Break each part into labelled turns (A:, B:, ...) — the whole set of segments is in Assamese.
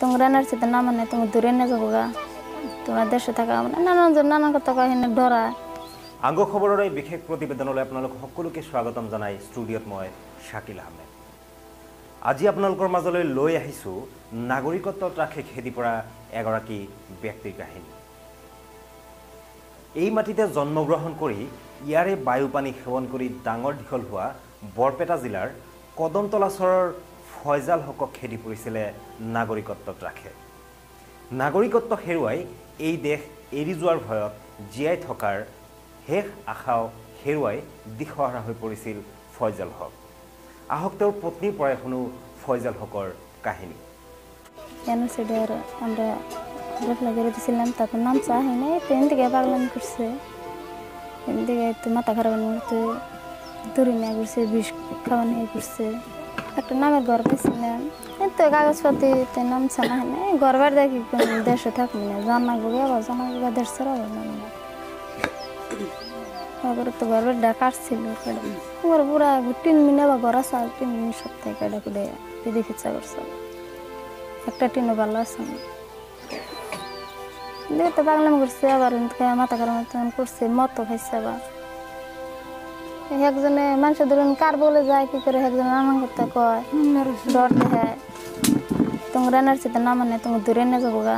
A: তোমরা এনআরসিতে না মানে তুমি দূরে নিয়ে যাবো গা তোমরা দেশে থাকা মানে নানান কথা
B: এই বিশেষ আপোনালোক সকলোকে স্বাগতম মই শাকিল আহমেদ আজি আপোনালোকৰ মাজলৈ লৈ আহিছোঁ নাগৰিকত্ব খেদি পৰা এগৰাকী ব্যক্তিৰ কাহিনী এই মাটিতে জন্মগ্ৰহণ কৰি ইয়াৰে বায়ু পানী সেৱন কৰি ডাঙৰ দীঘল হোৱা বৰপেটা জিলাৰ কদমতলাচৰৰ ফয়জাল হকক খেদি পৰিছিলে নাগৰিকত্ব ত্ৰাসে নাগৰিকত্ব হেৰুৱাই এই দেশ এৰি যোৱাৰ ভয়ত জীয়াই থকাৰ শেষ আশাও হেৰুৱাই দিশহাৰা হৈ পৰিছিল ফয়জাল হক আহক তেওঁৰ পত্নীৰ পৰাই শুনো ফয়জাল হকৰ কাহিনী
A: খাৰাপ কৰতে দূৰে নিয়ে কৰছে বিষ হয়ে কৰছে একটা নামের ঘর পেয়েছিলাম তো কাগজপাতি তো নাম ছানা হয় নাই ঘরবার দেখি দেশে থাকবি না। জানা গো আবার জানা গো দেশ আবার জানা তো ঘরবার ডাকার ছিল ওর পুরা তিন মিনিট বা ঘর আসা তিন মিনিট সপ্তাহে কেটে কুটে দেখে চা করছে। একটা টিনও ভালো আছে না। দেখে তো পাগলাম করছে, আবার মাথা মতন করছে মতো খাইছে আবার। একজনে মানুষ ধরুন কার বলে যায়, কি করে একজনে নানান কথা কয়? ডর দেখে তোমরা এনার্সিতে না মানে তুমি দূরে নিয়ে যাব গা।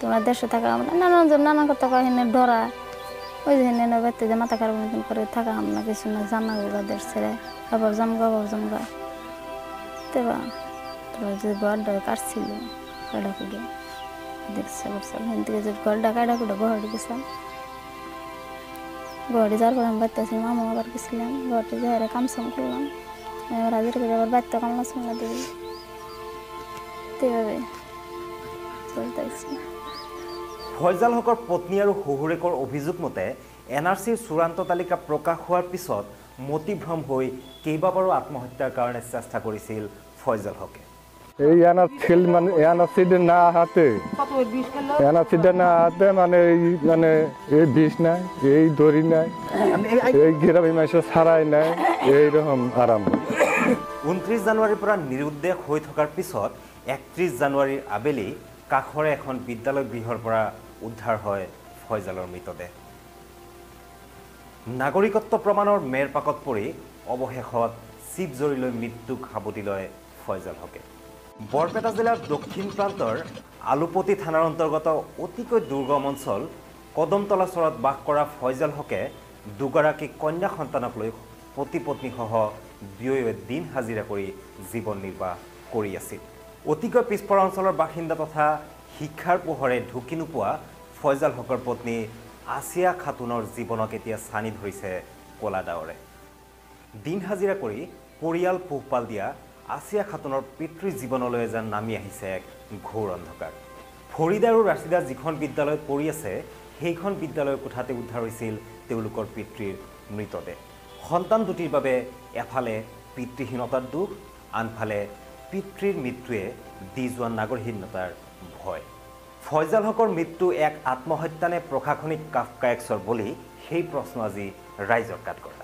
A: তোমরা দেশে থাকা মানে নানান জন নানান কথা কয়, হেনে ডরা। ওই যে হেনে বাড়িতে যে মাথা খারাপ মতন করে থাকা আমরা কিছু না, জানা গা দেশ ছেড়ে। আবার জমগা আবার জমগা। তেবা তোরা যে ঘরটা কাটছিল, কাটা কুটে। দেখছে করছে ওখান থেকে যে ঘরটা কাটা কুটে ঘরে গেছিলাম। ঘরে যাওয়ার পর আমি বাড়িতে আসি মামা আবার গেছিলাম। ঘরটি যে কাম সাম করলাম। এবার হাজির করে আবার বাড়িতে কামলা সামলা দিবি তেভাবে চলতে আসছি
B: ফয়জাল হকৰ পত্নী আৰু শহুৰেকৰ অভিযোগ মতে, এন আৰ চিৰ চূড়ান্ত তালিকা প্ৰকাশ হোৱাৰ পিছত মতিভ্ৰম হৈ কেইবাবাৰো আত্মহত্যাৰ কাৰণে চেষ্টা কৰিছিল ফয়জাল হকে।
C: এই এনআরসিল মানে এনআরসিডে না হাতে। এনআরসিডে না হাতে মানে মানে এই বিষ নাই এই দড়ি নাই এই মাসে নাই এইরকম
B: থকাৰ পিছত আবেলি কাষৰে এখন বিদ্যালয় গৃহৰ পৰা উদ্ধাৰ হয় ফয়জালৰ মৃতদেহ। নাগৰিকত্ব প্ৰমাণৰ মেৰ পাকত পৰি অৱশেষত চিপ জৰিলৈ মৃত্যুক সাৱটি লয় ফয়জাল হকে। বৰপেটা জিলাৰ দক্ষিণ প্ৰান্তৰ আলুপতি থানাৰ অন্তৰ্গত অতিকৈ দুৰ্গম অঞ্চল কদমতলা চৰত বাস কৰা ফয়জাল হকে দুগৰাকী কন্যা সন্তানক লৈ পতি পত্নীসহ দুয়োৱে দিন হাজিৰা কৰি জীৱন নিৰ্বাহ কৰি আছিল। অতিকৈ পিছপৰা অঞ্চলৰ বাসিন্দা তথা শিক্ষাৰ পোহৰে ঢুকি নোপোৱা ফয়জাল হকৰ পত্নী আছিয়া খাতুনৰ জীৱনক এতিয়া চানি ধৰিছে ক'লা ডাৱৰে। দিন হাজিৰা কৰি পৰিয়াল পোহপাল দিয়া আছিয়া খাতুনৰ পিতৃ জীৱনলৈ যেন নামি আহিছে এক ঘোৰ অন্ধকাৰ। ফৰিদা আৰু ৰাছিদা যিখন বিদ্যালয়ত পঢ়ি আছে সেইখন বিদ্যালয়ৰ কোঠাতে উদ্ধাৰ হৈছিল তেওঁলোকৰ পিতৃৰ মৃতদেহ। সন্তান দুটিৰ বাবে এফালে পিতৃহীনতাৰ দুখ আনফালে পিতৃৰ মৃত্যুৱে দি যোৱা নাগৰিকহীনতাৰ ভয়। ফয়জাল হকৰ মৃত্যু এক আত্মহত্যা নে প্ৰশাসনিক কাফকায়েক্সৰ বলি সেই প্ৰশ্ন আজি ৰাইজৰ কাঠ কৰা